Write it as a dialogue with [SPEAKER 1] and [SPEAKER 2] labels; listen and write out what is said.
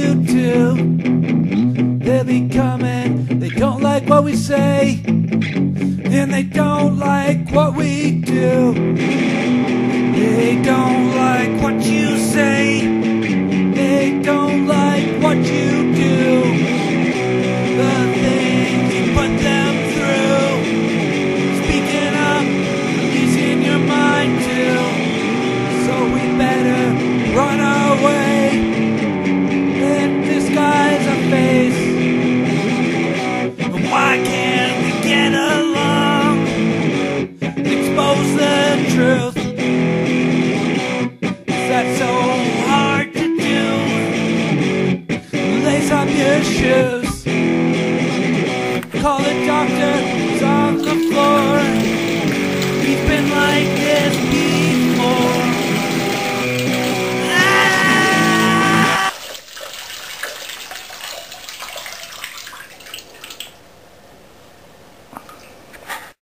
[SPEAKER 1] do. They'll be coming, they don't like what we say, and they don't like what we do. Truth. Is that so hard to do? Lace up your shoes.